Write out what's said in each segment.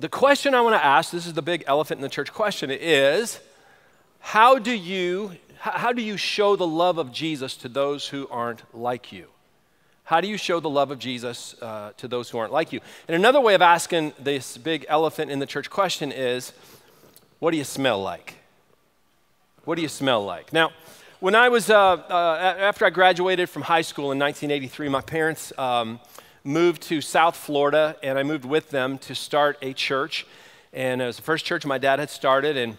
the question I want to ask this is the big elephant in the church question is how do you how do you show the love of Jesus to those who aren't like you? How do you show the love of Jesus uh, to those who aren't like you? And another way of asking this big elephant in the church question is what do you smell like? What do you smell like? Now, when I was, uh, uh, after I graduated from high school in 1983, my parents um, moved to South Florida, and I moved with them to start a church. And it was the first church my dad had started. And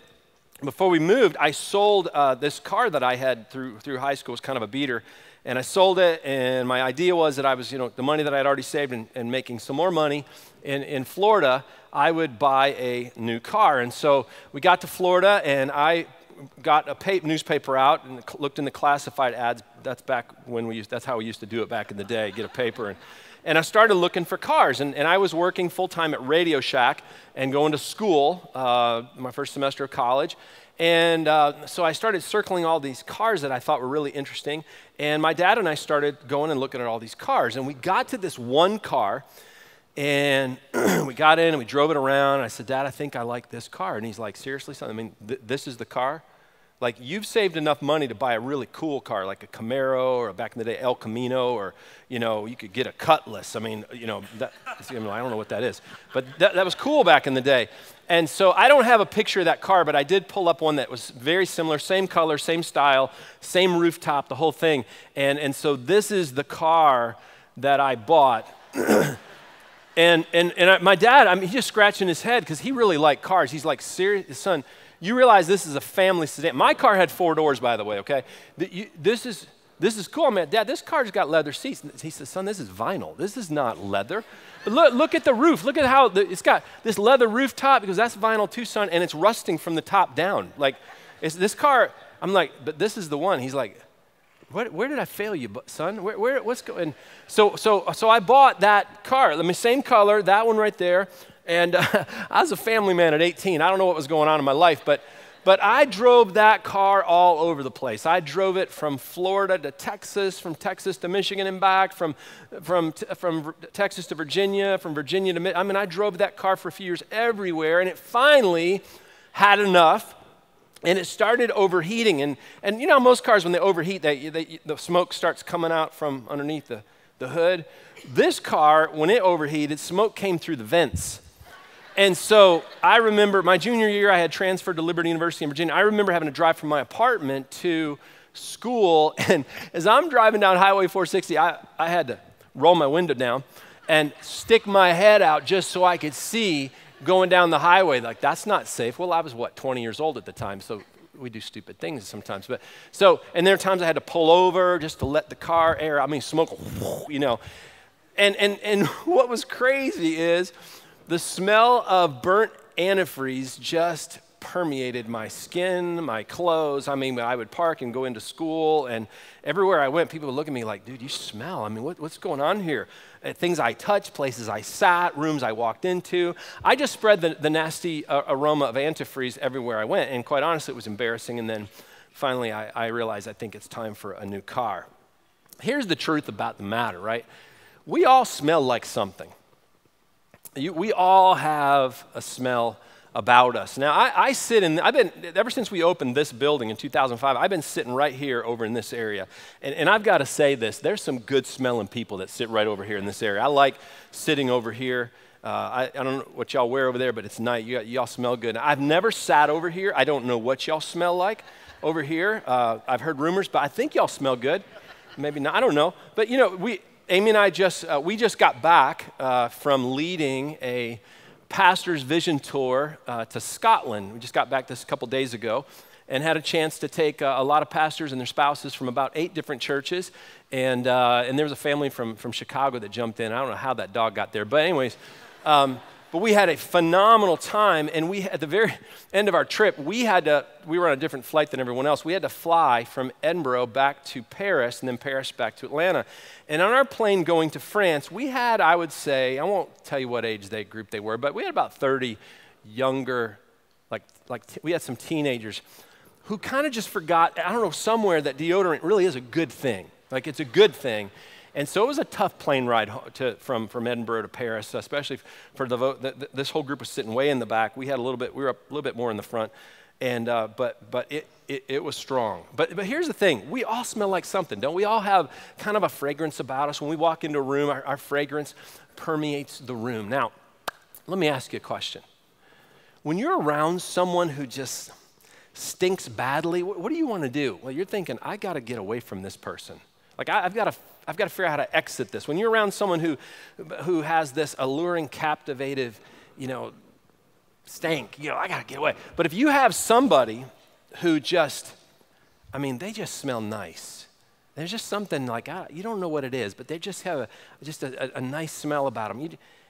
before we moved, I sold uh, this car that I had through, through high school. It was kind of a beater. And I sold it, and my idea was that I was, you know, the money that I had already saved and, and making some more money in, in Florida, I would buy a new car. And so we got to Florida, and I got a newspaper out and looked in the classified ads. That's back when we used, that's how we used to do it back in the day, get a paper. And, and I started looking for cars. And, and I was working full time at Radio Shack and going to school, uh, my first semester of college. And uh, so I started circling all these cars that I thought were really interesting. And my dad and I started going and looking at all these cars. And we got to this one car, and we got in and we drove it around. And I said, Dad, I think I like this car. And he's like, Seriously, son? I mean, th- this is the car? Like, you've saved enough money to buy a really cool car, like a Camaro or back in the day, El Camino, or, you know, you could get a Cutlass. I mean, you know, that, I don't know what that is. But that, that was cool back in the day. And so I don't have a picture of that car, but I did pull up one that was very similar, same color, same style, same rooftop, the whole thing. And, and so this is the car that I bought. and and, and I, my dad, I mean, he's just scratching his head because he really liked cars. He's like, serious, son, you realize this is a family sedan. My car had four doors, by the way, okay? This is, this is cool, man. Dad, this car's got leather seats. He says, son, this is vinyl. This is not leather. But look, look at the roof. Look at how the, it's got this leather rooftop because that's vinyl too, son, and it's rusting from the top down. Like, this car, I'm like, but this is the one. He's like, where, where did I fail you, son? Where, where, what's going? So, so, so I bought that car. Let me same color, that one right there. And uh, I was a family man at 18. I don't know what was going on in my life, but, but I drove that car all over the place. I drove it from Florida to Texas, from Texas to Michigan and back, from, from, from Texas to Virginia, from Virginia to, I mean, I drove that car for a few years everywhere, and it finally had enough and it started overheating. And, and you know, most cars, when they overheat, they, they, the smoke starts coming out from underneath the, the hood. This car, when it overheated, smoke came through the vents. And so I remember my junior year, I had transferred to Liberty University in Virginia. I remember having to drive from my apartment to school. And as I'm driving down Highway 460, I, I had to roll my window down and stick my head out just so I could see going down the highway. Like, that's not safe. Well, I was, what, 20 years old at the time, so we do stupid things sometimes. But so, and there are times I had to pull over just to let the car air, I mean, smoke, you know. And, and, and what was crazy is, the smell of burnt antifreeze just permeated my skin, my clothes. I mean, I would park and go into school, and everywhere I went, people would look at me like, dude, you smell. I mean, what, what's going on here? Uh, things I touched, places I sat, rooms I walked into. I just spread the, the nasty uh, aroma of antifreeze everywhere I went, and quite honestly, it was embarrassing. And then finally, I, I realized I think it's time for a new car. Here's the truth about the matter, right? We all smell like something. You, we all have a smell about us. Now, I, I, sit in, I've been, ever since we opened this building in 2005, I've been sitting right here over in this area. And, and I've got to say this there's some good smelling people that sit right over here in this area. I like sitting over here. Uh, I, I, don't know what y'all wear over there, but it's nice. You, y'all smell good. I've never sat over here. I don't know what y'all smell like over here. Uh, I've heard rumors, but I think y'all smell good. Maybe not. I don't know. But you know, we, Amy and I just, uh, we just got back uh, from leading a pastor's vision tour uh, to Scotland. We just got back this a couple days ago and had a chance to take uh, a lot of pastors and their spouses from about eight different churches. And, uh, and there was a family from, from Chicago that jumped in. I don't know how that dog got there, but, anyways. Um, but we had a phenomenal time, and we at the very end of our trip, we had to. We were on a different flight than everyone else. We had to fly from Edinburgh back to Paris, and then Paris back to Atlanta. And on our plane going to France, we had, I would say, I won't tell you what age they group they were, but we had about 30 younger, like like t- we had some teenagers who kind of just forgot. I don't know somewhere that deodorant really is a good thing. Like it's a good thing. And so it was a tough plane ride to, from, from Edinburgh to Paris, especially for the, the, this whole group was sitting way in the back. We had a little bit, we were a little bit more in the front. And, uh, but, but it, it, it, was strong. But, but here's the thing we all smell like something, don't we? all have kind of a fragrance about us. When we walk into a room, our, our fragrance permeates the room. Now, let me ask you a question. When you're around someone who just stinks badly, what, what do you want to do? Well, you're thinking, I got to get away from this person. Like, I, I've got to I've got to figure out how to exit this. When you're around someone who, who has this alluring, captivative, you know, stank, you know, I got to get away. But if you have somebody who just, I mean, they just smell nice. There's just something like, ah, you don't know what it is, but they just have a, just a, a, a nice smell about them. You,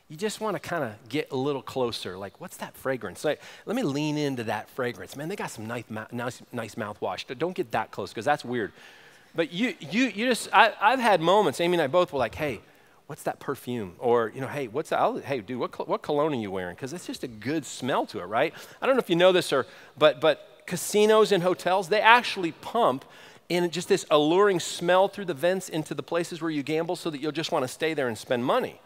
you just want to kind of get a little closer. Like, what's that fragrance? Like, let me lean into that fragrance. Man, they got some nice, nice, nice mouthwash. Don't get that close because that's weird. But you, you, you just, I, I've had moments, Amy and I both were like, hey, what's that perfume? Or, you know, hey, what's that? I'll, hey, dude, what, what cologne are you wearing? Because it's just a good smell to it, right? I don't know if you know this or, but, but casinos and hotels, they actually pump in just this alluring smell through the vents into the places where you gamble so that you'll just want to stay there and spend money.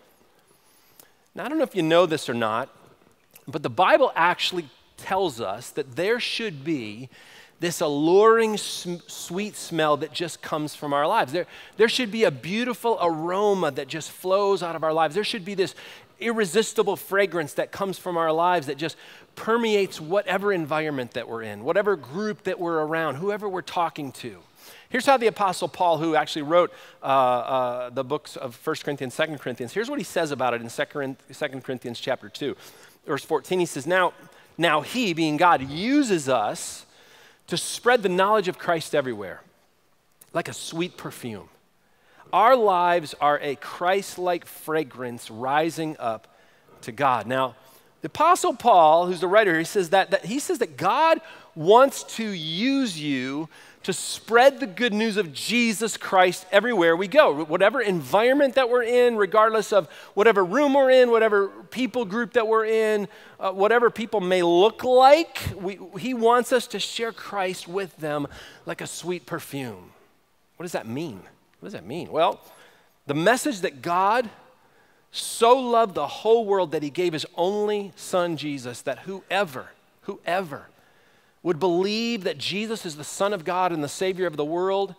Now, I don't know if you know this or not, but the Bible actually tells us that there should be this alluring, sweet smell that just comes from our lives. There, there should be a beautiful aroma that just flows out of our lives. There should be this irresistible fragrance that comes from our lives that just permeates whatever environment that we're in, whatever group that we're around, whoever we're talking to. Here's how the Apostle Paul, who actually wrote uh, uh, the books of 1 Corinthians, 2 Corinthians, here's what he says about it in 2 Corinthians chapter 2, verse 14. He says, Now, now he, being God, uses us to spread the knowledge of Christ everywhere, like a sweet perfume. Our lives are a Christ like fragrance rising up to God. Now, the Apostle Paul, who's the writer, he says that, that he says that God wants to use you to spread the good news of Jesus Christ everywhere we go. Whatever environment that we're in, regardless of whatever room we're in, whatever people group that we're in, uh, whatever people may look like, we, He wants us to share Christ with them like a sweet perfume. What does that mean? What does that mean? Well, the message that God so loved the whole world that He gave His only Son, Jesus, that whoever, whoever, would believe that Jesus is the Son of God and the Savior of the world,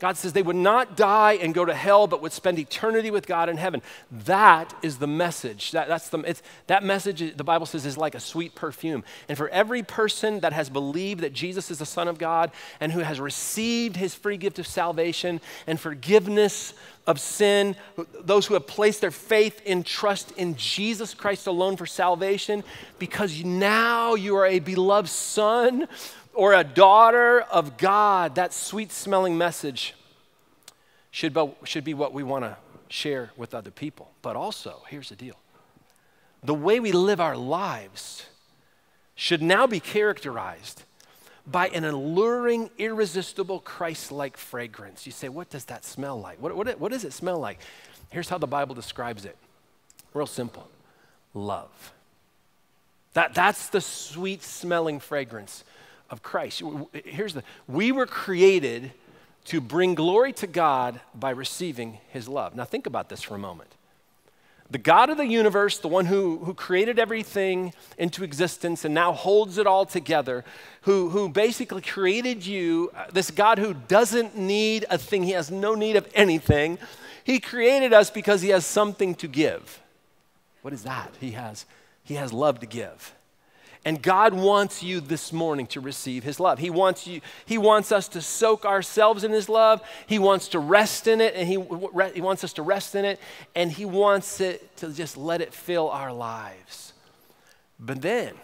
God says they would not die and go to hell, but would spend eternity with God in heaven. That is the message. That, that's the, that message, the Bible says, is like a sweet perfume. And for every person that has believed that Jesus is the Son of God and who has received his free gift of salvation and forgiveness of sin, those who have placed their faith and trust in Jesus Christ alone for salvation, because now you are a beloved son or a daughter of God, that sweet smelling message should be, should be what we want to share with other people. But also, here's the deal the way we live our lives should now be characterized by an alluring, irresistible, Christ like fragrance. You say, what does that smell like? What, what, what does it smell like? Here's how the Bible describes it real simple love. That, that's the sweet smelling fragrance of Christ. Here's the we were created to bring glory to God by receiving his love. Now, think about this for a moment. The God of the universe, the one who, who created everything into existence and now holds it all together, who, who basically created you, uh, this God who doesn't need a thing, he has no need of anything. He created us because he has something to give. What is that? He has, he has love to give. And God wants you this morning to receive his love. He wants you he wants us to soak ourselves in his love. He wants to rest in it and he, he wants us to rest in it and he wants it to just let it fill our lives. But then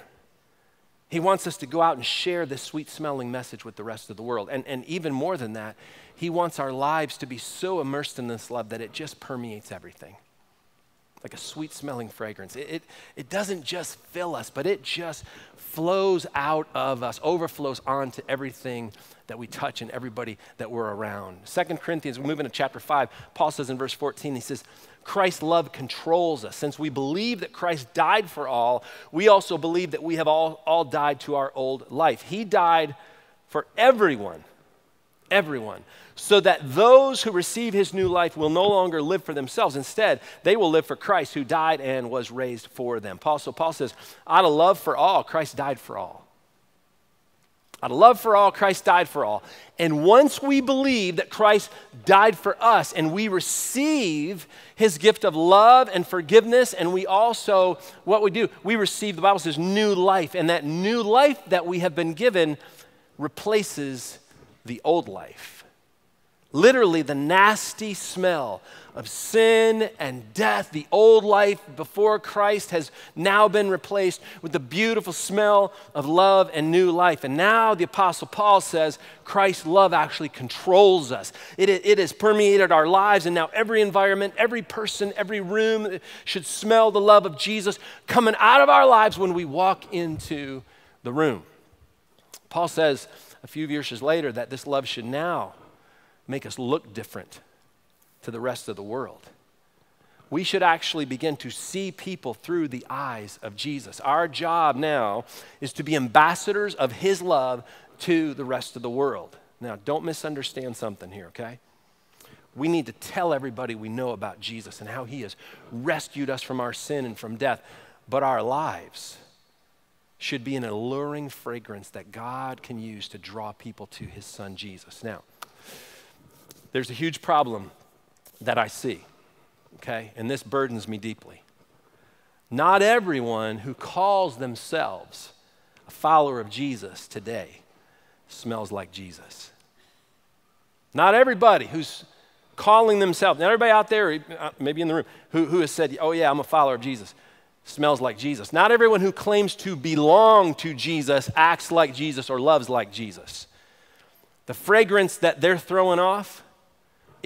he wants us to go out and share this sweet smelling message with the rest of the world. And, and even more than that, he wants our lives to be so immersed in this love that it just permeates everything like a sweet smelling fragrance. It, it, it, doesn't just fill us, but it just flows out of us, overflows onto everything that we touch and everybody that we're around. Second Corinthians, we move into chapter 5. Paul says in verse 14, he says, Christ's love controls us. Since we believe that Christ died for all, we also believe that we have all, all died to our old life. He died for everyone, everyone, so that those who receive his new life will no longer live for themselves. Instead, they will live for Christ who died and was raised for them. Paul, so Paul says, out of love for all, Christ died for all. Out of love for all, Christ died for all. And once we believe that Christ died for us and we receive his gift of love and forgiveness, and we also, what we do, we receive, the Bible says, new life. And that new life that we have been given replaces the old life. Literally, the nasty smell of sin and death, the old life before Christ has now been replaced with the beautiful smell of love and new life. And now the Apostle Paul says Christ's love actually controls us. It, it has permeated our lives, and now every environment, every person, every room should smell the love of Jesus coming out of our lives when we walk into the room. Paul says a few verses later that this love should now make us look different to the rest of the world. We should actually begin to see people through the eyes of Jesus. Our job now is to be ambassadors of His love to the rest of the world. Now, don't misunderstand something here, okay? We need to tell everybody we know about Jesus and how He has rescued us from our sin and from death. But our lives should be an alluring fragrance that God can use to draw people to His Son Jesus. Now, there's a huge problem that I see, okay? And this burdens me deeply. Not everyone who calls themselves a follower of Jesus today smells like Jesus. Not everybody who's calling themselves, not everybody out there, uh, maybe in the room, who, who has said, Oh, yeah, I'm a follower of Jesus, smells like Jesus. Not everyone who claims to belong to Jesus acts like Jesus or loves like Jesus. The fragrance that they're throwing off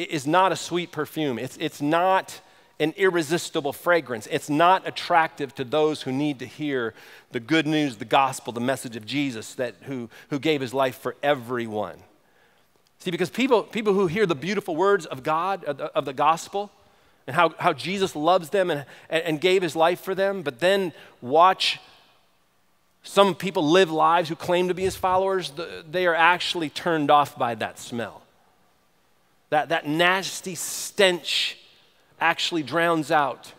is not a sweet perfume. It's, it's not an irresistible fragrance. It's not attractive to those who need to hear the good news, the gospel, the message of Jesus that, who, who gave his life for everyone. See, because people, people who hear the beautiful words of God, of the, of the gospel, and how, how Jesus loves them and, and gave his life for them, but then watch some people live lives who claim to be his followers, they are actually turned off by that smell. That, that nasty stench actually drowns out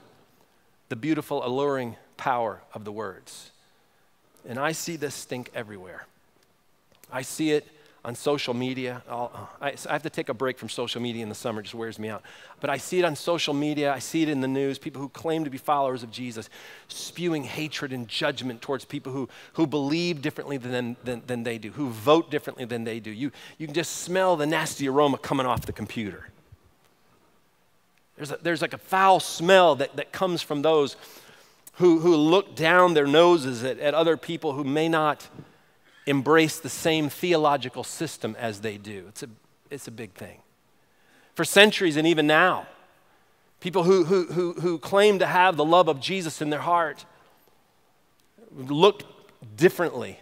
the beautiful, alluring power of the words. And I see this stink everywhere. I see it on social media. I, I have to take a break from social media in the summer, it just wears me out. But I see it on social media, I see it in the news, people who claim to be followers of Jesus spewing hatred and judgment towards people who, who believe differently than, than, than they do, who vote differently than they do. You, you can just smell the nasty aroma coming off the computer. There's, a, there's like a foul smell that, that comes from those who, who look down their noses at, at other people who may not embrace the same theological system as they do. It's a, it's a big thing. For centuries and even now, people who, who, who, who claim to have the love of Jesus in their heart look differently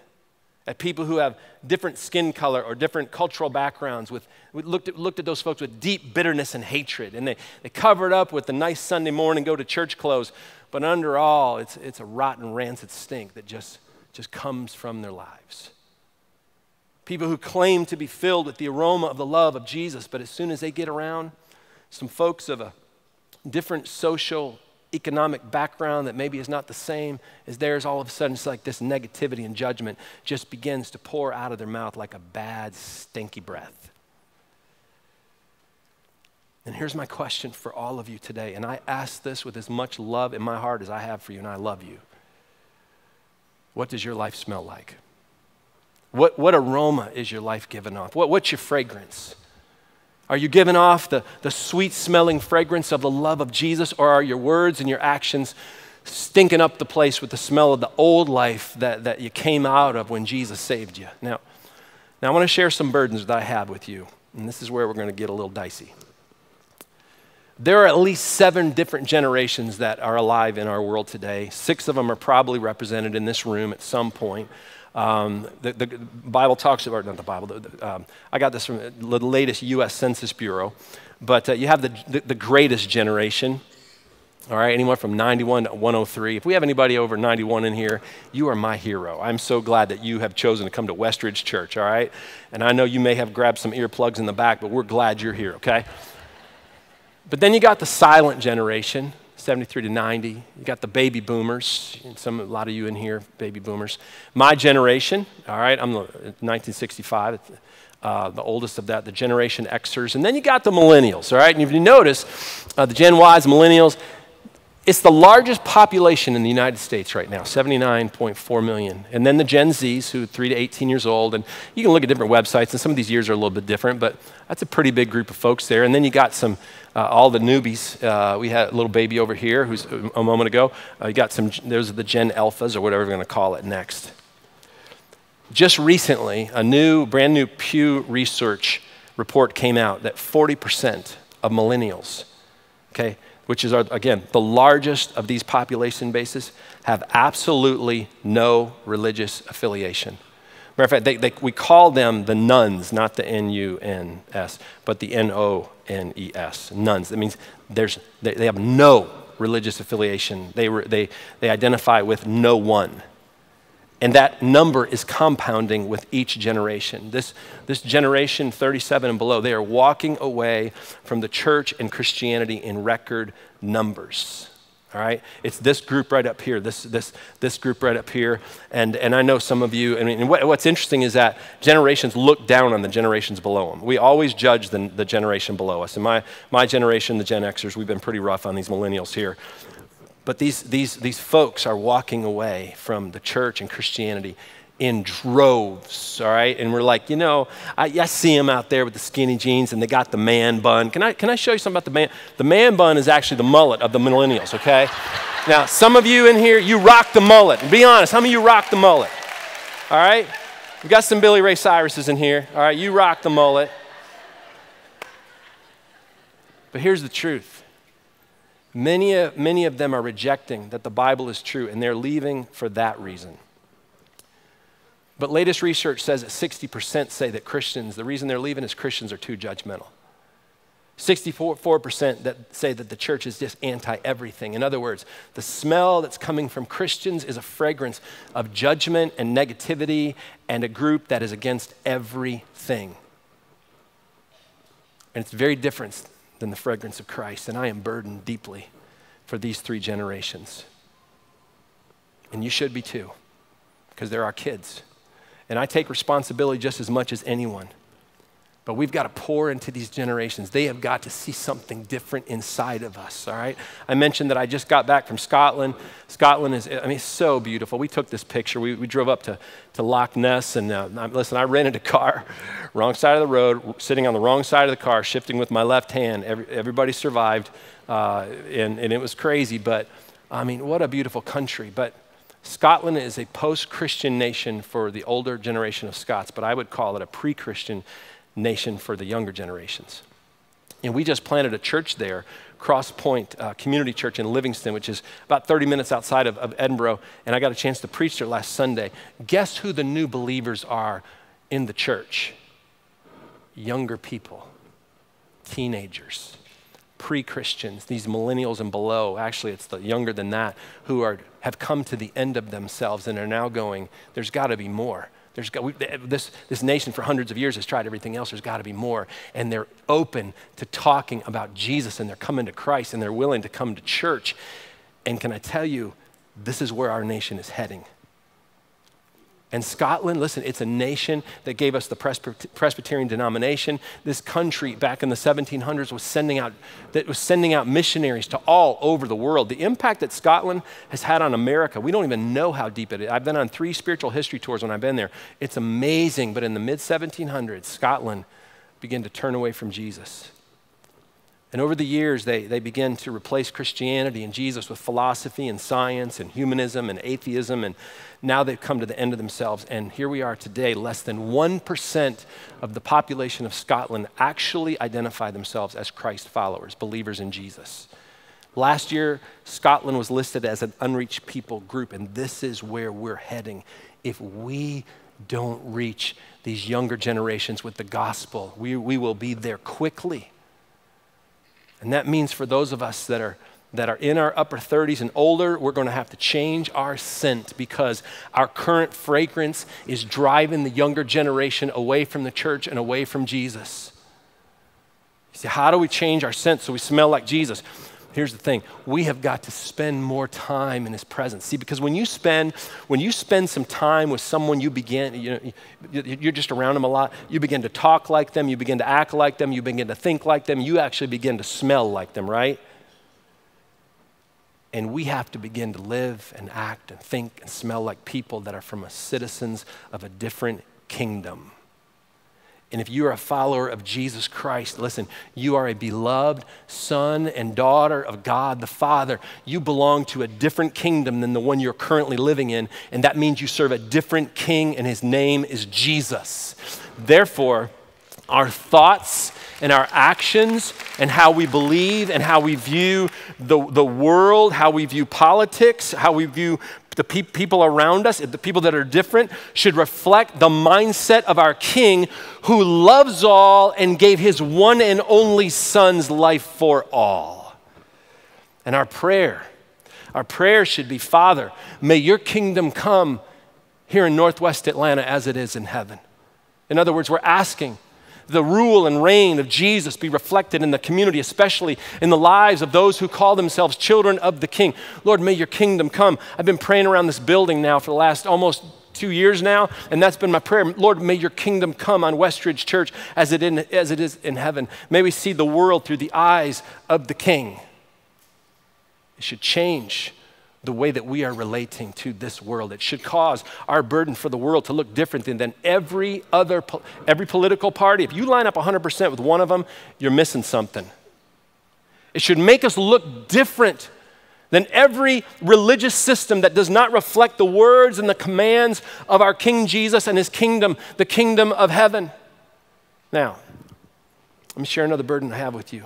at people who have different skin color or different cultural backgrounds. With, looked, at, looked at those folks with deep bitterness and hatred, and they, they cover it up with the nice Sunday morning, go to church clothes, but under all, it's, it's a rotten, rancid stink that just just comes from their lives. People who claim to be filled with the aroma of the love of Jesus, but as soon as they get around some folks of a different social, economic background that maybe is not the same as theirs, all of a sudden it's like this negativity and judgment just begins to pour out of their mouth like a bad, stinky breath. And here's my question for all of you today, and I ask this with as much love in my heart as I have for you, and I love you. What does your life smell like? What, what aroma is your life giving off? What, what's your fragrance? Are you giving off the, the sweet smelling fragrance of the love of Jesus, or are your words and your actions stinking up the place with the smell of the old life that, that you came out of when Jesus saved you? Now, now I want to share some burdens that I have with you, and this is where we're going to get a little dicey. There are at least seven different generations that are alive in our world today. Six of them are probably represented in this room at some point. Um, the, the, Bible talks about, not the Bible, the, um, I got this from the latest US Census Bureau, but uh, you have the, the, the greatest generation, All right, anyone from 91 to 103. If we have anybody over 91 in here, you are my hero. I'm so glad that you have chosen to come to West Ridge Church, all right? And I know you may have grabbed some earplugs in the back, but we're glad you're here, okay? But then you got the silent generation, 73 to 90. You got the baby boomers, and some, a lot of you in here, baby boomers. My generation, all right, I'm the 1965, uh, the oldest of that, the Generation Xers. And then you got the millennials, all right? And if you notice, uh, the Gen Ys, millennials, it's the largest population in the United States right now, 79.4 million. And then the Gen Zs, who are 3 to 18 years old. And you can look at different websites, and some of these years are a little bit different, but that's a pretty big group of folks there. And then you got some, uh, all the newbies. Uh, we had a little baby over here who's a moment ago. Uh, you got some, those are the Gen Alphas, or whatever we're going to call it next. Just recently, a new, brand new Pew Research report came out that 40% of millennials, okay, which is, our, again, the largest of these population bases, have absolutely no religious affiliation. Matter of fact, they, they, we call them the nuns, not the N U N S, but the N O N E S, nuns. That means there's, they, they have no religious affiliation. They, they, they identify with no one. And that number is compounding with each generation. This, this generation, 37 and below, they are walking away from the church and Christianity in record numbers. All right? It's this group right up here, this, this, this group right up here. And, and I know some of you, I mean, what, what's interesting is that generations look down on the generations below them. We always judge the, the generation below us. And my, my generation, the Gen Xers, we've been pretty rough on these millennials here. But these, these, these folks are walking away from the church and Christianity in droves, all right? And we're like, you know, I, I, see them out there with the skinny jeans and they got the man bun. Can I, can I show you something about the man? The man bun is actually the mullet of the millennials, okay? now, some of you in here, you rock the mullet. Be honest, how many of you rock the mullet? All right? We've got some Billy Ray Cyruses in here, all right? You rock the mullet. But here's the truth Many, many of them are rejecting that the Bible is true, and they're leaving for that reason. But latest research says that 60% say that Christians, the reason they're leaving is Christians are too judgmental. 64% that say that the church is just anti everything. In other words, the smell that's coming from Christians is a fragrance of judgment and negativity and a group that is against everything. And it's very different than the fragrance of Christ. And I am burdened deeply for these three generations. And you should be too, because they're our kids. And I take responsibility just as much as anyone. But we've got to pour into these generations. They have got to see something different inside of us, all right? I mentioned that I just got back from Scotland. Scotland is, I mean, so beautiful. We took this picture. We, we drove up to, to Loch Ness, and uh, listen, I rented a car, wrong side of the road, sitting on the wrong side of the car, shifting with my left hand. Every, everybody survived, uh, and, and it was crazy, but I mean, what a beautiful country. But Scotland is a post Christian nation for the older generation of Scots, but I would call it a pre Christian nation for the younger generations. And we just planted a church there, Cross Point uh, Community Church in Livingston, which is about 30 minutes outside of, of Edinburgh. And I got a chance to preach there last Sunday. Guess who the new believers are in the church? Younger people, teenagers, pre Christians, these millennials and below. Actually, it's the younger than that who are, have come to the end of themselves and are now going, there's got to be more. There's got, we, this, this nation for hundreds of years has tried everything else. There's got to be more. And they're open to talking about Jesus and they're coming to Christ and they're willing to come to church. And can I tell you, this is where our nation is heading. And Scotland, listen, it's a nation that gave us the Presbyterian denomination. This country back in the 1700s was sending out that was sending out missionaries to all over the world. The impact that Scotland has had on America, we don't even know how deep it is. I've been on three spiritual history tours when I've been there. It's amazing, but in the mid 1700s, Scotland began to turn away from Jesus. And over the years, they, they begin to replace Christianity and Jesus with philosophy and science and humanism and atheism. And now they've come to the end of themselves. And here we are today, less than 1% of the population of Scotland actually identify themselves as Christ followers, believers in Jesus. Last year, Scotland was listed as an unreached people group, and this is where we're heading. If we don't reach these younger generations with the gospel, we, we will be there quickly. And that means for those of us that are that are in our upper 30s and older, we're going to have to change our scent because our current fragrance is driving the younger generation away from the church and away from Jesus. You see, how do we change our scent so we smell like Jesus? Here's the thing we have got to spend more time in his presence. See, because when you spend, when you spend some time with someone you begin, you know, you're just around them a lot, you begin to talk like them, you begin to act like them, you begin to think like them, you actually begin to smell like them, right? And we have to begin to live and act and think and smell like people that are from a citizens of a different kingdom. And if you are a follower of Jesus Christ, listen, you are a beloved son and daughter of God the Father. You belong to a different kingdom than the one you're currently living in, and that means you serve a different king, and his name is Jesus. Therefore, our thoughts and our actions and how we believe and how we view the, the world, how we view politics, how we view the pe- people around us, the people that are different, should reflect the mindset of our King who loves all and gave his one and only Son's life for all. And our prayer, our prayer should be Father, may your kingdom come here in Northwest Atlanta as it is in heaven. In other words, we're asking the rule and reign of Jesus be reflected in the community, especially in the lives of those who call themselves children of the King. Lord, may your kingdom come. I've been praying around this building now for the last almost two years now, and that's been my prayer. Lord, may your kingdom come on West Ridge Church as it, in, as it is in heaven. May we see the world through the eyes of the King. It should change the way that we are relating to this world. It should cause our burden for the world to look different than, than every other, every political party. If you line up 100% with one of them, you're missing something. It should make us look different than every religious system that does not reflect the words and the commands of our King Jesus and his kingdom, the kingdom of heaven. Now, let me share another burden I have with you.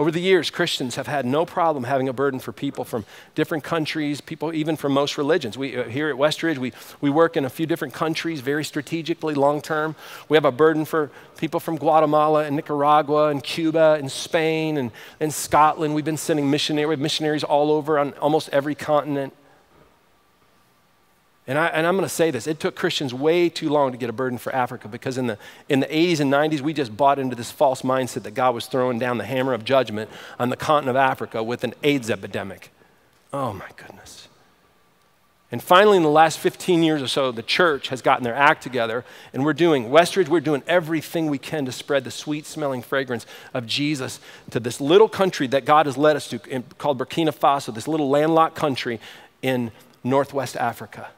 Over the years, Christians have had no problem having a burden for people from different countries, people even from most religions. We, uh, here at West Ridge, we, we work in a few different countries very strategically, long term. We have a burden for people from Guatemala and Nicaragua and Cuba and Spain and, and Scotland. We've been sending missionaries, missionaries all over on almost every continent. And, I, and I'm going to say this it took Christians way too long to get a burden for Africa because in the, in the 80s and 90s, we just bought into this false mindset that God was throwing down the hammer of judgment on the continent of Africa with an AIDS epidemic. Oh my goodness. And finally, in the last 15 years or so, the church has gotten their act together, and we're doing, West Ridge, we're doing everything we can to spread the sweet smelling fragrance of Jesus to this little country that God has led us to, called Burkina Faso, this little landlocked country in northwest Africa.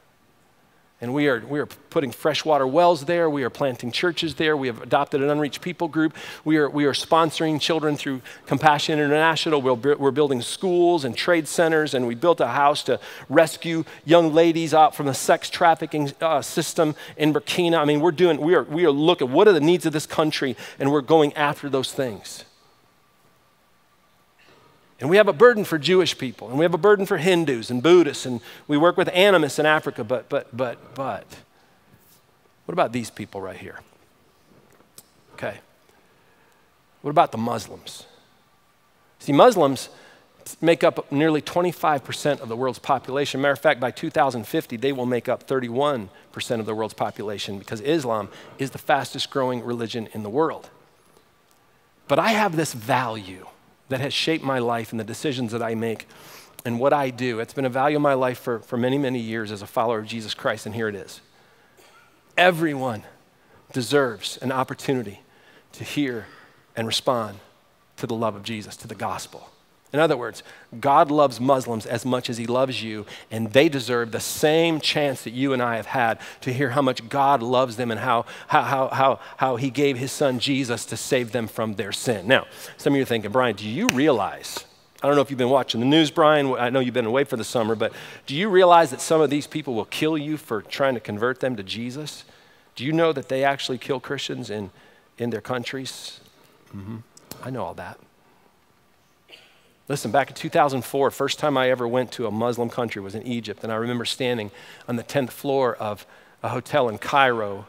And we are, we are putting freshwater wells there. We are planting churches there. We have adopted an unreached people group. We are, we are sponsoring children through Compassion International. We're, we're building schools and trade centers. And we built a house to rescue young ladies out from the sex trafficking uh, system in Burkina. I mean, we're doing, we are, we are looking, what are the needs of this country? And we're going after those things. And we have a burden for Jewish people, and we have a burden for Hindus and Buddhists, and we work with animists in Africa, but, but, but, but, what about these people right here? Okay. What about the Muslims? See, Muslims make up nearly 25% of the world's population. Matter of fact, by 2050, they will make up 31% of the world's population because Islam is the fastest growing religion in the world. But I have this value that has shaped my life and the decisions that I make and what I do. It's been a value of my life for, for many, many years as a follower of Jesus Christ, and here it is. Everyone deserves an opportunity to hear and respond to the love of Jesus, to the gospel. In other words, God loves Muslims as much as he loves you, and they deserve the same chance that you and I have had to hear how much God loves them and how, how, how, how, how he gave his son Jesus to save them from their sin. Now, some of you are thinking, Brian, do you realize? I don't know if you've been watching the news, Brian. I know you've been away for the summer, but do you realize that some of these people will kill you for trying to convert them to Jesus? Do you know that they actually kill Christians in, in their countries? Mm-hmm. I know all that. Listen, back in 2004, first time I ever went to a Muslim country was in Egypt, and I remember standing on the 10th floor of a hotel in Cairo,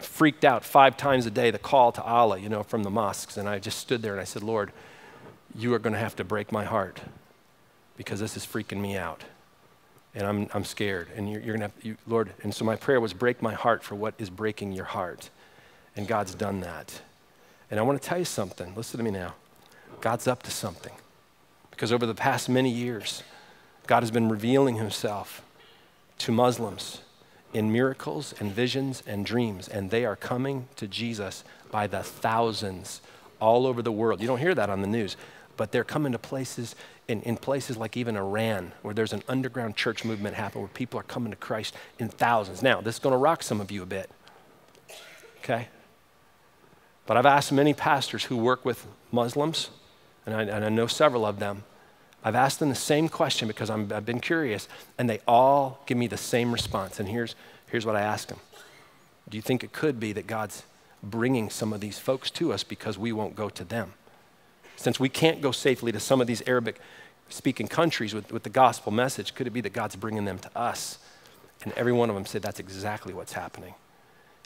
freaked out five times a day, the call to Allah, you know, from the mosques, and I just stood there and I said, Lord, you are going to have to break my heart because this is freaking me out. And I'm, I'm scared. And you're, you're going to have, you, Lord, and so my prayer was break my heart for what is breaking your heart. And God's done that. And I want to tell you something. Listen to me now. God's up to something. Because over the past many years, God has been revealing himself to Muslims in miracles and visions and dreams, and they are coming to Jesus by the thousands all over the world. You don't hear that on the news, but they're coming to places in, in places like even Iran, where there's an underground church movement happening where people are coming to Christ in thousands. Now, this is going to rock some of you a bit, okay? But I've asked many pastors who work with Muslims, and I, and I know several of them, I've asked them the same question because i have been curious, and they all give me the same response. And here's, here's what I ask them Do you think it could be that God's bringing some of these folks to us because we won't go to them? Since we can't go safely to some of these Arabic speaking countries with, with the gospel message, could it be that God's bringing them to us? And every one of them said that's exactly what's happening.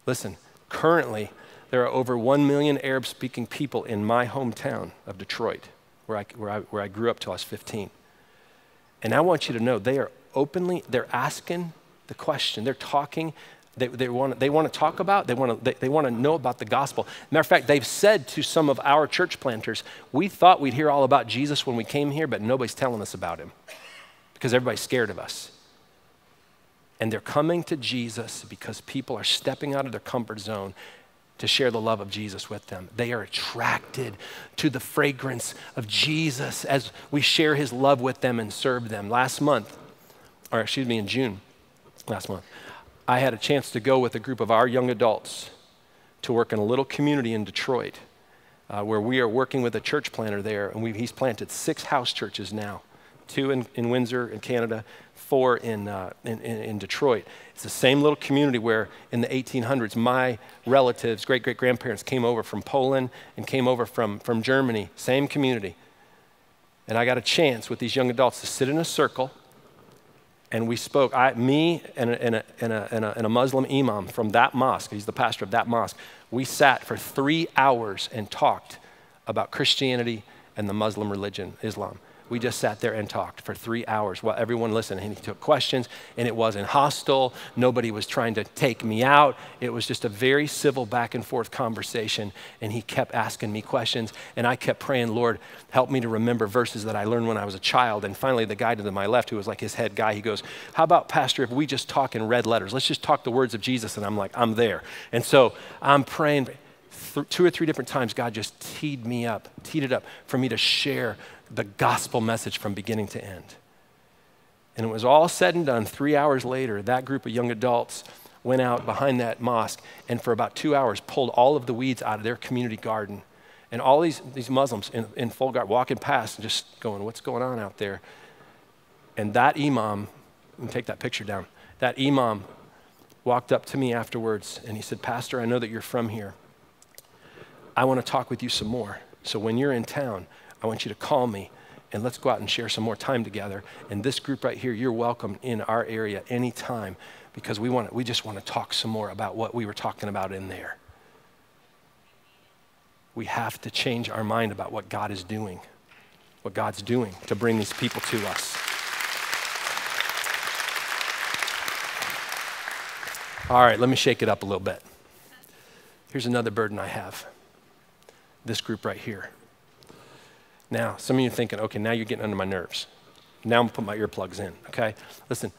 Listen, currently, there are over 1 million Arab speaking people in my hometown of Detroit where I, where I, where I grew up till I was 15. And I want you to know they are openly, they're asking the question, they're talking, they, they, want, they want to talk about, they want to, they, they want to know about the gospel. Matter of fact, they've said to some of our church planters, we thought we'd hear all about Jesus when we came here, but nobody's telling us about him because everybody's scared of us. And they're coming to Jesus because people are stepping out of their comfort zone to share the love of Jesus with them. They are attracted to the fragrance of Jesus as we share his love with them and serve them. Last month, or excuse me, in June, last month, I had a chance to go with a group of our young adults to work in a little community in Detroit uh, where we are working with a church planter there, and he's planted six house churches now two in, in Windsor in Canada, four in, uh, in, in, Detroit. It's the same little community where in the 1800s, my relatives, great great grandparents, came over from Poland and came over from, from Germany, same community. And I got a chance with these young adults to sit in a circle and we spoke. I, me and a, and, a, and, a, and, a, and a Muslim imam from that mosque, he's the pastor of that mosque, we sat for three hours and talked about Christianity and the Muslim religion, Islam. We just sat there and talked for three hours while everyone listened. And he took questions, and it wasn't hostile. Nobody was trying to take me out. It was just a very civil back and forth conversation. And he kept asking me questions, and I kept praying, Lord, help me to remember verses that I learned when I was a child. And finally, the guy to my left, who was like his head guy, he goes, How about, Pastor, if we just talk in red letters? Let's just talk the words of Jesus. And I'm like, I'm there. And so I'm praying. two or three different times, God just teed me up, teed it up for me to share the gospel message from beginning to end. And it was all said and done. Three hours later, that group of young adults went out behind that mosque and for about two hours pulled all of the weeds out of their community garden. And all these, these Muslims in, in full guard walking past and just going, What's going on out there? And that imam, and take that picture down, that imam walked up to me afterwards and he said, Pastor, I know that you're from here. I want to talk with you some more. So when you're in town, I want you to call me and let's go out and share some more time together. And this group right here, you're welcome in our area anytime because we, want we just want to talk some more about what we were talking about in there. We have to change our mind about what God is doing, what God's doing to bring these people to us. All right, let me shake it up a little bit. Here's another burden I have this group right here. Now, some of you are thinking, okay, now you're getting under my nerves. Now I'm gonna put my earplugs in, okay? Listen,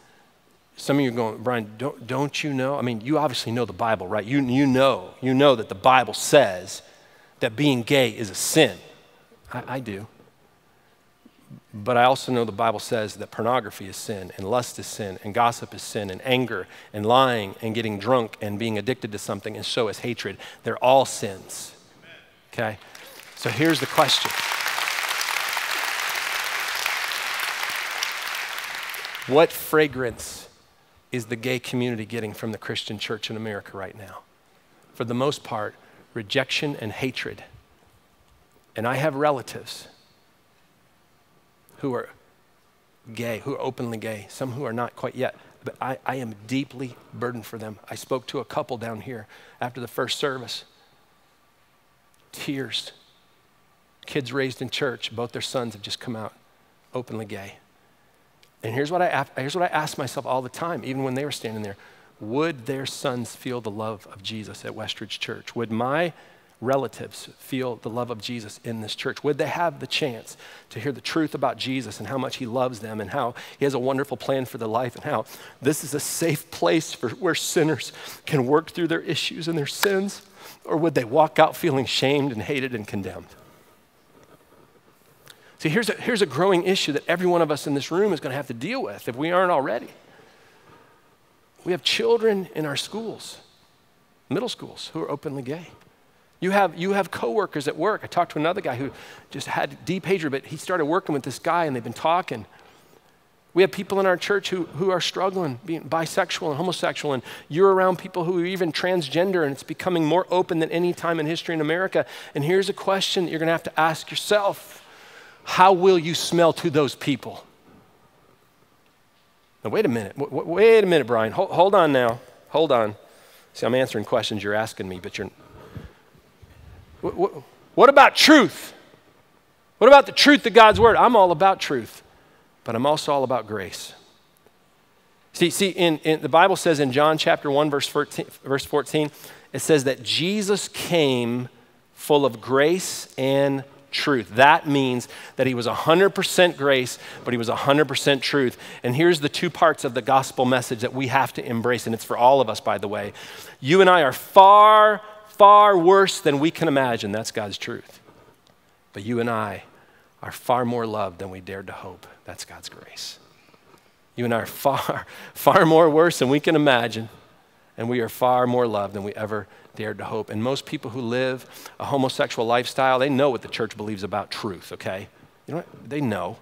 some of you are going, Brian, don't, don't you know? I mean, you obviously know the Bible, right? You, you know, you know that the Bible says that being gay is a sin. I, I do. But I also know the Bible says that pornography is sin, and lust is sin, and gossip is sin, and anger, and lying, and getting drunk, and being addicted to something, and so is hatred. They're all sins. Okay? So here's the question. What fragrance is the gay community getting from the Christian church in America right now? For the most part, rejection and hatred. And I have relatives who are gay, who are openly gay, some who are not quite yet. But I, I am deeply burdened for them. I spoke to a couple down here after the first service. Tears, kids raised in church, both their sons have just come out openly gay. And here's what I, here's what I ask myself all the time, even when they were standing there. Would their sons feel the love of Jesus at West Ridge Church? Would my relatives feel the love of Jesus in this church? Would they have the chance to hear the truth about Jesus and how much he loves them and how he has a wonderful plan for their life and how this is a safe place for where sinners can work through their issues and their sins? Or would they walk out feeling shamed and hated and condemned? See, here's a, here's a growing issue that every one of us in this room is going to have to deal with if we aren't already. We have children in our schools, middle schools, who are openly gay. You have, you have coworkers at work. I talked to another guy who just had deep hatred, but he started working with this guy and they've been talking. We have people in our church who, who are struggling, being bisexual and homosexual, and you're around people who are even transgender, and it's becoming more open than any time in history in America. And here's a question that you're going to have to ask yourself How will you smell to those people? Now, wait a minute. Wait a minute, Brian. Hold, hold on now. Hold on. See, I'm answering questions you're asking me, but you're what about truth? What about the truth of God's word? I'm all about truth, but I'm also all about grace. See, see in, in, the Bible says in John chapter 1, verse 14, verse 14, it says that Jesus came full of grace and truth. That means that he was 100% grace, but he was 100% truth. And here's the two parts of the gospel message that we have to embrace, and it's for all of us, by the way. You and I are far far worse than we can imagine. That's God's truth. But you and I are far more loved than we dared to hope. That's God's grace. You and I are far, far more worse than we can imagine, and we are far more loved than we ever dared to hope. And most people who live a homosexual lifestyle, they know what the church believes about truth, okay? You know what? They know.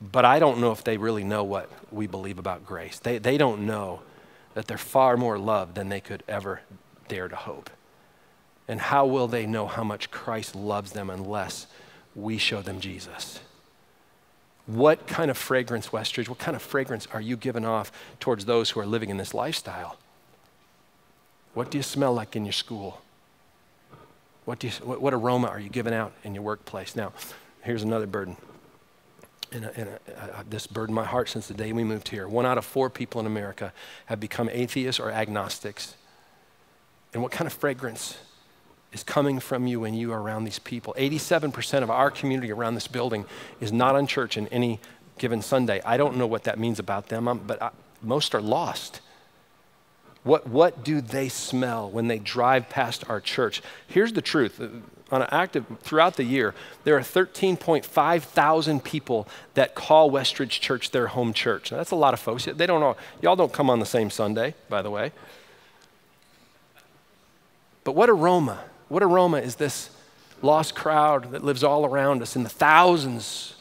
But I don't know if they really know what we believe about grace. They, they don't know that they're far more loved than they could ever dare to hope. And how will they know how much Christ loves them unless we show them Jesus? What kind of fragrance, West Ridge, what kind of fragrance are you giving off towards those who are living in this lifestyle? What do you smell like in your school? What, do you, what, what aroma are you giving out in your workplace? Now, here's another burden and, and uh, this burdened my heart since the day we moved here. One out of four people in America have become atheists or agnostics. And what kind of fragrance is coming from you when you are around these people? 87% of our community around this building is not on church in any given Sunday. I don't know what that means about them, um, but I, most are lost. What, what do they smell when they drive past our church? Here's the truth on an active throughout the year, there are 13.5 thousand people that call West Ridge Church their home church. Now, that's a lot of folks. They don't know. Y'all don't come on the same Sunday, by the way. But what aroma? What aroma is this lost crowd that lives all around us in the thousands?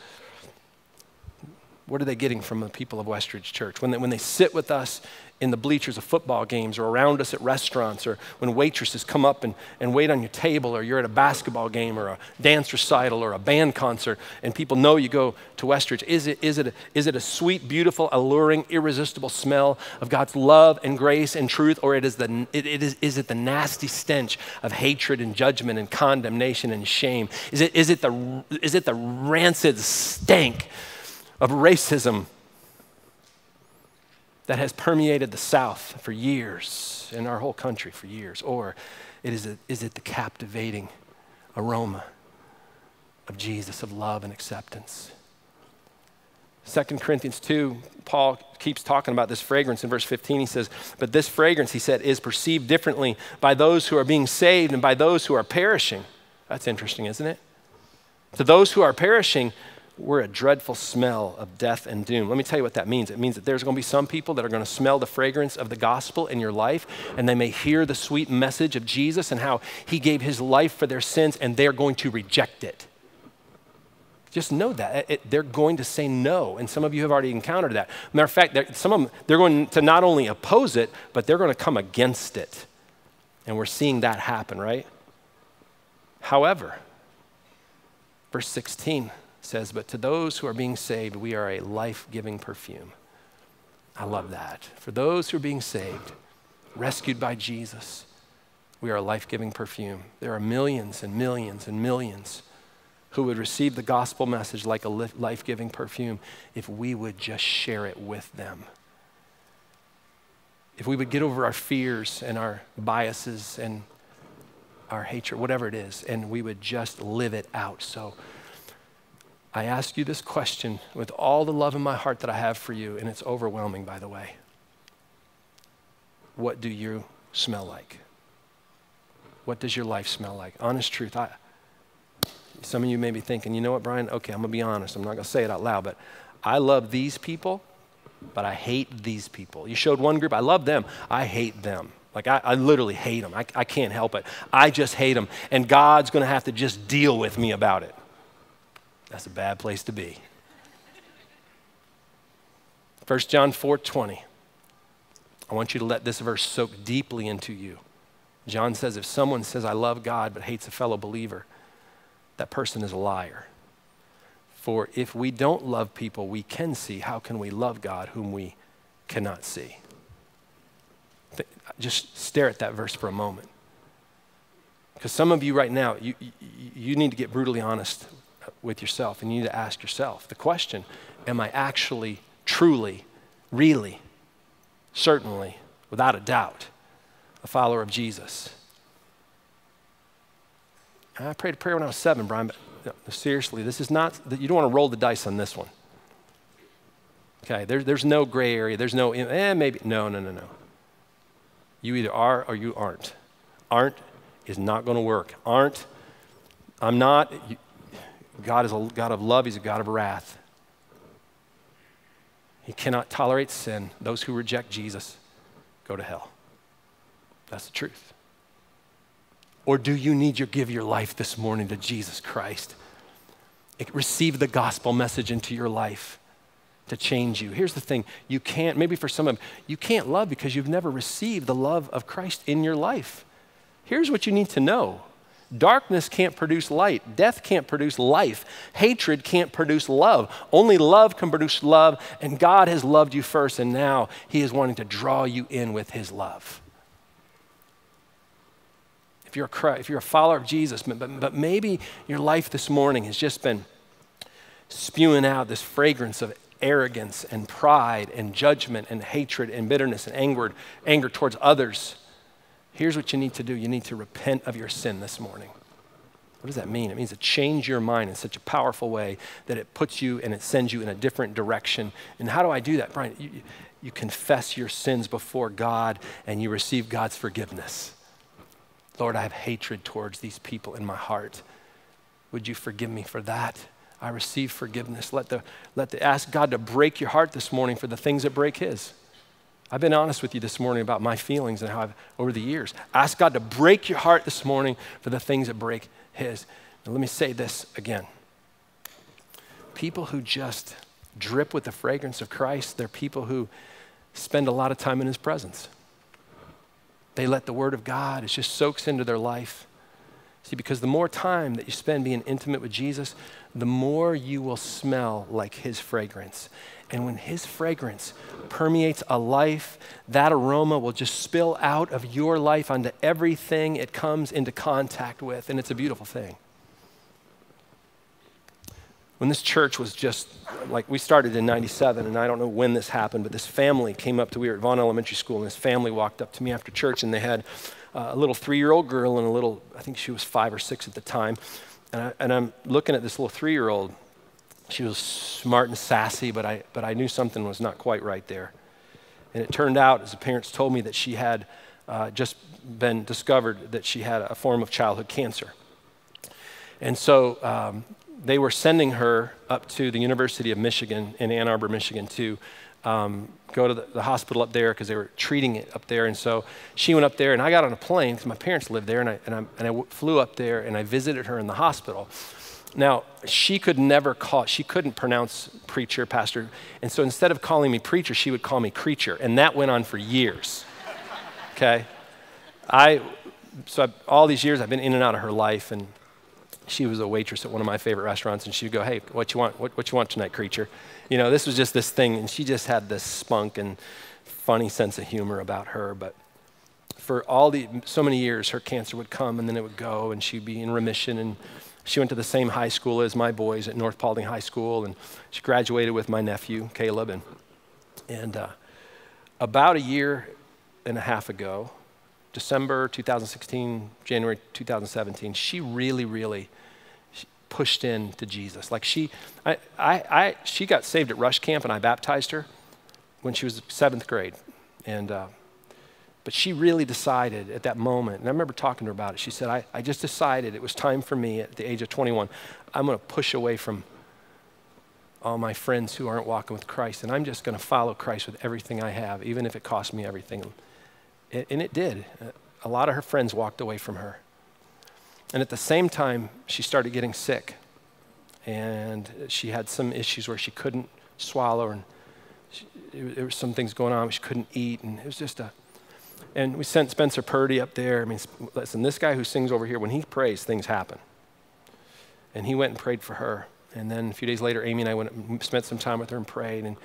What are they getting from the people of West Ridge Church? When they, when they sit with us in the bleachers of football games or around us at restaurants or when waitresses come up and, and wait on your table or you're at a basketball game or a dance recital or a band concert and people know you go to West Ridge. Is it, is it, a, is it a sweet, beautiful, alluring, irresistible smell of God's love and grace and truth or it is, the, it, it is, is it the nasty stench of hatred and judgment and condemnation and shame? Is it, is it, the, is it the rancid stank of racism that has permeated the South for years, in our whole country for years? Or it is, a, is it the captivating aroma of Jesus, of love and acceptance? 2 Corinthians 2, Paul keeps talking about this fragrance in verse 15. He says, But this fragrance, he said, is perceived differently by those who are being saved and by those who are perishing. That's interesting, isn't it? To those who are perishing, we're a dreadful smell of death and doom. Let me tell you what that means. It means that there's going to be some people that are going to smell the fragrance of the gospel in your life, and they may hear the sweet message of Jesus and how he gave his life for their sins, and they're going to reject it. Just know that. It, they're going to say no, and some of you have already encountered that. Matter of fact, some of them, they're going to not only oppose it, but they're going to come against it. And we're seeing that happen, right? However, verse 16 says, But to those who are being saved, we are a life giving perfume. I love that. For those who are being saved, rescued by Jesus, we are a life giving perfume. There are millions and millions and millions who would receive the gospel message like a life giving perfume if we would just share it with them. If we would get over our fears and our biases and our hatred, whatever it is, and we would just live it out. So I ask you this question with all the love in my heart that I have for you, and it's overwhelming, by the way. What do you smell like? What does your life smell like? Honest truth. I, some of you may be thinking, you know what, Brian? Okay, I'm going to be honest. I'm not going to say it out loud, but I love these people, but I hate these people. You showed one group, I love them. I hate them. Like, I, I literally hate them. I, I can't help it. I just hate them. And God's going to have to just deal with me about it. That's a bad place to be. 1 John 4 20. I want you to let this verse soak deeply into you. John says, if someone says, I love God, but hates a fellow believer, that person is a liar. For if we don't love people we can see, how can we love God whom we cannot see? Just stare at that verse for a moment. Because some of you right now, you, you, you need to get brutally honest with yourself and you need to ask yourself the question Am I actually, truly, really, certainly, without a doubt, a follower of Jesus? I prayed a prayer when I was seven, Brian, but no, seriously, this is not, that you don't want to roll the dice on this one. Okay, there, there's no gray area. There's no, eh, maybe. No, no, no, no. You either are or you aren't. Aren't is not going to work. Aren't, I'm not. God is a God of love, He's a God of wrath. He cannot tolerate sin. Those who reject Jesus go to hell. That's the truth. Or do you need to give your life this morning to Jesus Christ? Receive the gospel message into your life to change you. Here's the thing you can't, maybe for some of you can't love because you've never received the love of Christ in your life. Here's what you need to know darkness can't produce light, death can't produce life, hatred can't produce love. Only love can produce love, and God has loved you first, and now He is wanting to draw you in with His love if you're a, if you're a follower of Jesus, but, but maybe your life this morning has just been spewing out this fragrance of arrogance and pride and judgment and hatred and bitterness and anger, anger towards others. Here's what you need to do you need to repent of your sin this morning. What does that mean? It means to change your mind in such a powerful way that it puts you and it sends you in a different direction. And how do I do that, Brian? You, you confess your sins before God and you receive God's forgiveness. Lord, I have hatred towards these people in my heart. Would you forgive me for that? I receive forgiveness. Let the, let the ask God to break your heart this morning for the things that break his. I've been honest with you this morning about my feelings and how I've over the years. Ask God to break your heart this morning for the things that break his. Let me say this again. People who just drip with the fragrance of Christ, they're people who spend a lot of time in his presence. They let the Word of God, it just soaks into their life. See, because the more time that you spend being intimate with Jesus, the more you will smell like His fragrance. And when His fragrance permeates a life, that aroma will just spill out of your life onto everything it comes into contact with. And it's a beautiful thing when this church was just like we started in 97 and i don't know when this happened but this family came up to we were at vaughn elementary school and this family walked up to me after church and they had uh, a little three-year-old girl and a little i think she was five or six at the time and, I, and i'm looking at this little three-year-old she was smart and sassy but I, but I knew something was not quite right there and it turned out as the parents told me that she had uh, just been discovered that she had a form of childhood cancer and so um, they were sending her up to the University of Michigan in Ann Arbor, Michigan, to um, go to the, the, hospital up there because they were treating it up there. And so she went up there, and I got on a plane because my parents lived there, and I, and, I, and I flew up there and I visited her in the hospital. Now, she could never call, she couldn't pronounce preacher, pastor. And so instead of calling me preacher, she would call me creature. And that went on for years. Okay? I, so I, all these years I've been in and out of her life, and she was a waitress at one of my favorite restaurants, and she would go, "Hey, what you want? What, what you want tonight, creature?" You know, this was just this thing, and she just had this spunk and funny sense of humor about her. But for all the so many years, her cancer would come and then it would go, and she'd be in remission. And she went to the same high school as my boys at North Paulding High School, and she graduated with my nephew Caleb. And and uh, about a year and a half ago, December 2016, January 2017, she really, really pushed in to Jesus. Like she, I, I, I, she got saved at Rush Camp, and I baptized her when she was seventh grade, and. Uh, but she really decided at that moment, and I remember talking to her about it. She said, I, I just decided it was time for me at the age of 21. I'm going to push away from all my friends who aren't walking with Christ, and I'm just going to follow Christ with everything I have, even if it costs me everything. And it did. A lot of her friends walked away from her. And at the same time, she started getting sick. And she had some issues where she couldn't swallow, and she, there were some things going on. She couldn't eat, and it was just a and we sent Spencer Purdy up there. I mean, listen, this guy who sings over here, when he prays, things happen. And he went and prayed for her. And then a few days later, Amy and I went and spent some time with her and prayed. And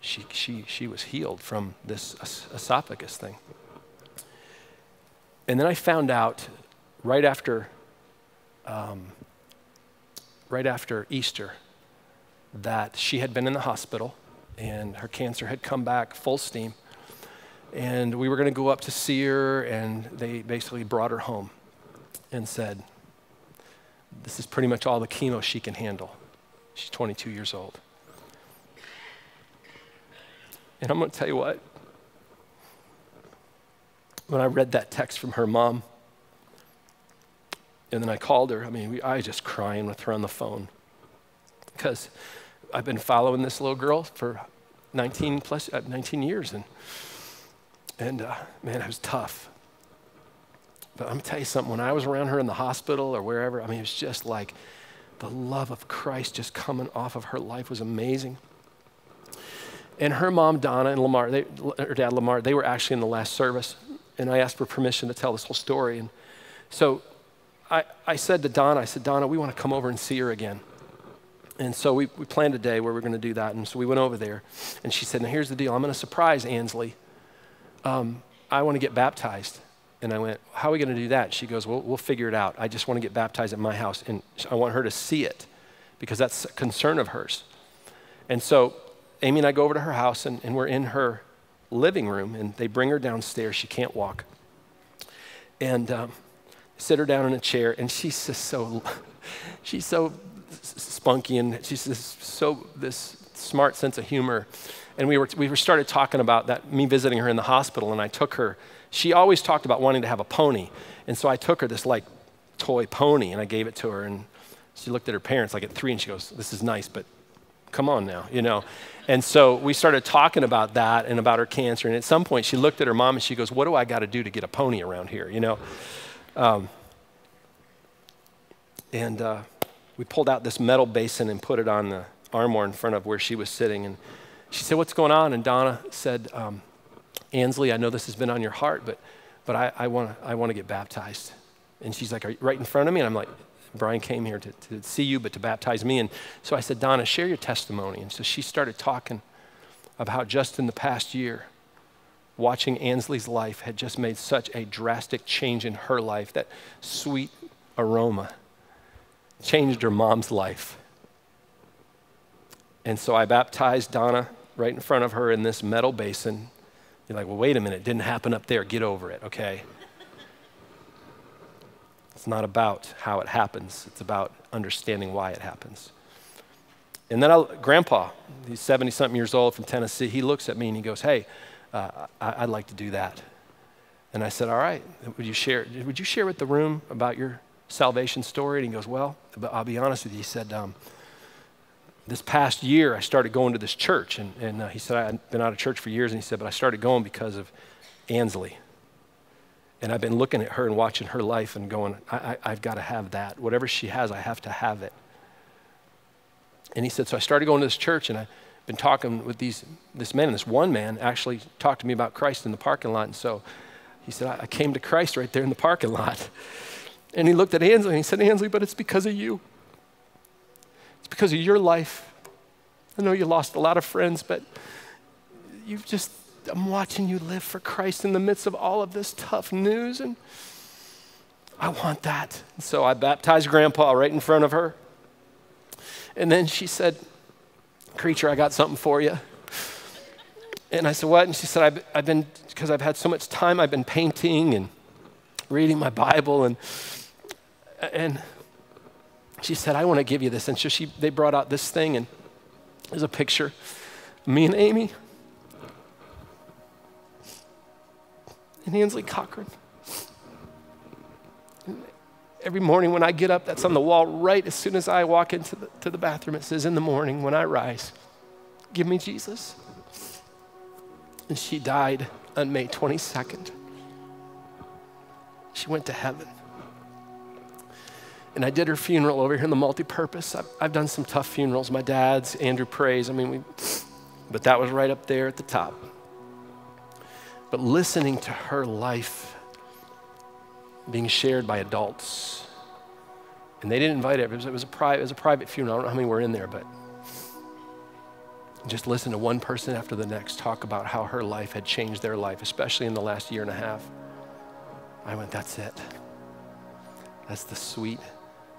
she, she, she was healed from this esophagus thing. And then I found out right after, um, right after Easter that she had been in the hospital and her cancer had come back full steam and we were going to go up to see her, and they basically brought her home and said, This is pretty much all the chemo she can handle. She's 22 years old. And I'm going to tell you what, when I read that text from her mom, and then I called her, I mean, we, I was just crying with her on the phone because I've been following this little girl for 19 plus uh, 19 years, and and uh, man, it was tough. But I'm gonna tell you something, when I was around her in the hospital or wherever, I mean, it was just like the love of Christ just coming off of her life was amazing. And her mom, Donna, and Lamar, they, her dad, Lamar, they were actually in the last service. And I asked for permission to tell this whole story. And so I, I said to Donna, I said, Donna, we want to come over and see her again. And so we, we planned a day where we are going to do that. And so we went over there. And she said, Now here's the deal I'm going to surprise Ansley um, I want to get baptized. And I went, How are we going to do that? She goes, Well, we'll figure it out. I just want to get baptized at my house. And I want her to see it because that's a concern of hers. And so Amy and I go over to her house, and, and we're in her living room, and they bring her downstairs. She can't walk. And um, sit her down in a chair, and she's just so, she's so spunky, and she's just so this smart sense of humor and we were, we were started talking about that, me visiting her in the hospital, and I took her. She always talked about wanting to have a pony. And so I took her this like toy pony and I gave it to her. And she looked at her parents like at three and she goes, This is nice, but come on now, you know. And so we started talking about that and about her cancer. And at some point she looked at her mom and she goes, What do I got to do to get a pony around here, you know? Um, and uh, we pulled out this metal basin and put it on the armoire in front of where she was sitting. And she said, What's going on? And Donna said, um, Ansley, I know this has been on your heart, but, but I, I want to I wanna get baptized. And she's like, Are you right in front of me? And I'm like, Brian came here to, to see you, but to baptize me. And so I said, Donna, share your testimony. And so she started talking about just in the past year, watching Ansley's life had just made such a drastic change in her life. That sweet aroma changed her mom's life. And so I baptized Donna right in front of her in this metal basin. You're like, well, wait a minute, it didn't happen up there. Get over it, okay? It's not about how it happens, it's about understanding why it happens. And then I'll, Grandpa, he's 70 something years old from Tennessee, he looks at me and he goes, Hey, uh, I, would like to do that. And I said, All right, would you share, would you share with the room about your salvation story? And he goes, Well, I'll be honest with you. He said, um, this past year, I started going to this church. And, and uh, he said, I had been out of church for years. And he said, but I started going because of Ansley. And I've been looking at her and watching her life and going, I, I, have got to have that. Whatever she has, I have to have it. And he said, so I started going to this church and I've been talking with these, this man. And this one man actually talked to me about Christ in the parking lot. And so he said, I, I came to Christ right there in the parking lot. And he looked at Ansley and he said, Ansley, but it's because of you. It's because of your life. I know you lost a lot of friends, but you've just I'm watching you live for Christ in the midst of all of this tough news, and I want that. So I baptized Grandpa right in front of her. And then she said, Creature, I got something for you. And I said, What? And she said, I've, I've been, because I've had so much time, I've been painting and reading my Bible. And, and she said, I want to give you this. And so she, they brought out this thing, and there's a picture me and Amy and Ansley Cochran. Every morning when I get up, that's on the wall right as soon as I walk into the, to the bathroom. It says, In the morning when I rise, give me Jesus. And she died on May 22nd. She went to heaven. And I did her funeral over here in the multipurpose. I've, I've done some tough funerals. My dad's, Andrew Praise. I mean, we, but that was right up there at the top. But listening to her life being shared by adults, and they didn't invite everyone. It was, a private, it was a private funeral. I don't know how many were in there, but just listen to one person after the next talk about how her life had changed their life, especially in the last year and a half. I went, that's it. That's the sweet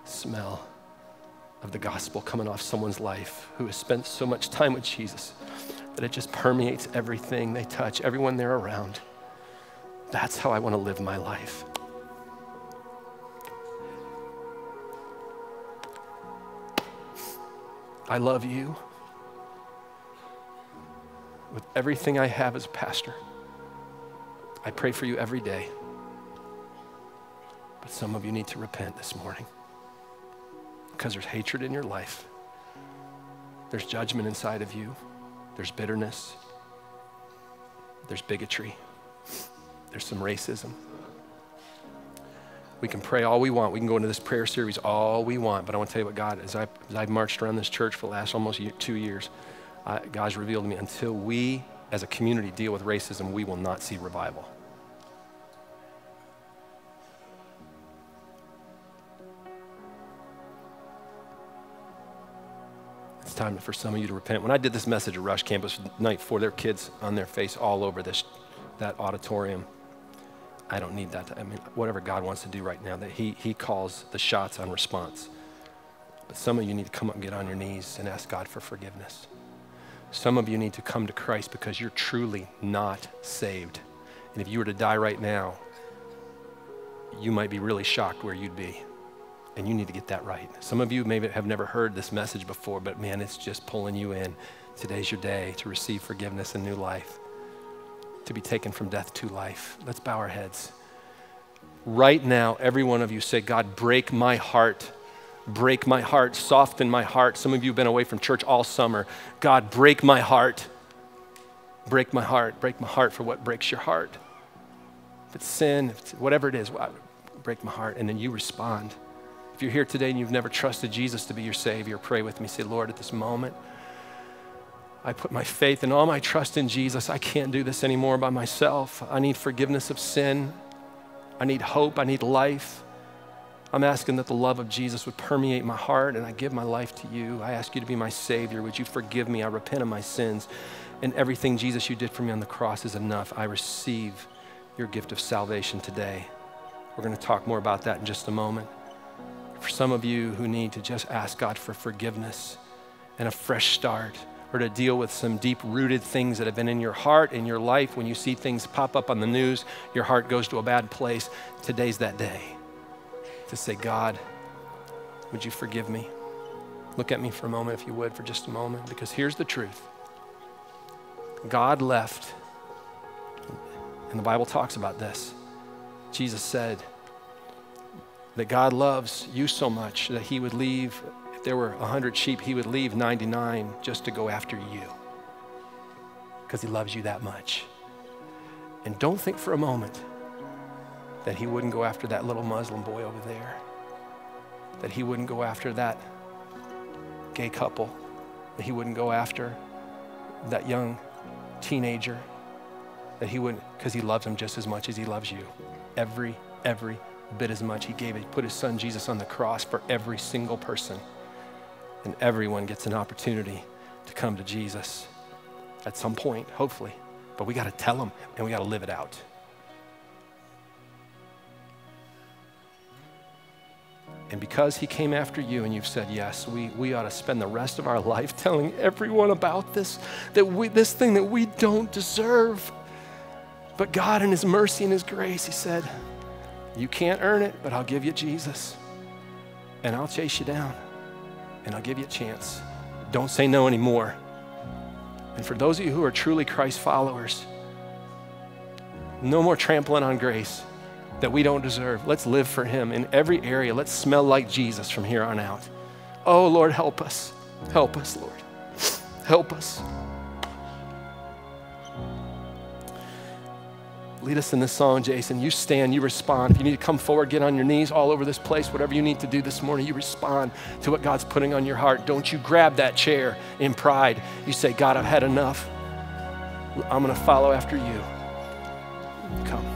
smell of the gospel coming off someone's life who has spent so much time with Jesus that it just permeates everything they touch, everyone they're around. That's how I want to live my life. I love you with everything I have as a pastor. I pray for you every day. But some of you need to repent this morning because there's hatred in your life, there's judgment inside of you, there's bitterness, there's bigotry, there's some racism. We can pray all we want. We can go into this prayer series all we want. But I want to tell you what God, as, I, as I've marched around this church for the last almost year, two years, uh, God's revealed to me until we as a community deal with racism, we will not see revival. Time for some of you to repent. When I did this message at Rush Campus night four, there were kids on their face all over this, that auditorium. I don't need that. To, I mean, whatever God wants to do right now, that he, he calls the shots on response. But some of you need to come up and get on your knees and ask God for forgiveness. Some of you need to come to Christ because you're truly not saved. And if you were to die right now, you might be really shocked where you'd be. And you need to get that right. Some of you maybe have never heard this message before, but man, it's just pulling you in. Today's your day to receive forgiveness and new life, to be taken from death to life. Let's bow our heads. Right now, every one of you say, God, break my heart. Break my heart, soften my heart. Some of you have been away from church all summer. God, break my heart. Break my heart. Break my heart for what breaks your heart. If it's sin, if it's whatever it is, break my heart. And then you respond. If you're here today and you've never trusted Jesus to be your Savior, pray with me. Say, Lord, at this moment, I put my faith and all my trust in Jesus. I can't do this anymore by myself. I need forgiveness of sin. I need hope. I need life. I'm asking that the love of Jesus would permeate my heart, and I give my life to you. I ask you to be my Savior. Would you forgive me? I repent of my sins. And everything, Jesus, you did for me on the cross is enough. I receive your gift of salvation today. We're going to talk more about that in just a moment for some of you who need to just ask God for forgiveness and a fresh start or to deal with some deep rooted things that have been in your heart, in your life. When you see things pop up on the news, your heart goes to a bad place. Today's that day to say, God, would you forgive me? Look at me for a moment, if you would, for just a moment, because here's the truth God left, and the Bible talks about this. Jesus said, that God loves you so much that he would leave, if there were 100 sheep, he would leave 99 just to go after you because he loves you that much. And don't think for a moment that he wouldn't go after that little Muslim boy over there, that he wouldn't go after that gay couple, that he wouldn't go after that young teenager, that he wouldn't, because he loves him just as much as he loves you. Every, every bit as much. He gave it, put his son Jesus on the cross for every single person. And everyone gets an opportunity to come to Jesus at some point, hopefully. but we got to tell them and we got to live it out. And because he came after you and you've said yes, we, we ought to spend the rest of our life telling everyone about this, that we, this thing that we don't deserve. But God, in His mercy and His grace, He said, You can't earn it, but I'll give you Jesus. And I'll chase you down. And I'll give you a chance. Don't say no anymore. And for those of you who are truly Christ followers, no more trampling on grace that we don't deserve. Let's live for Him in every area. Let's smell like Jesus from here on out. Oh, Lord, help us. Help us, Lord. Help us. Lead us in this song, Jason. You stand, you respond. If you need to come forward, get on your knees all over this place, whatever you need to do this morning, you respond to what God's putting on your heart. Don't you grab that chair in pride. You say, God, I've had enough. I'm going to follow after you. Come.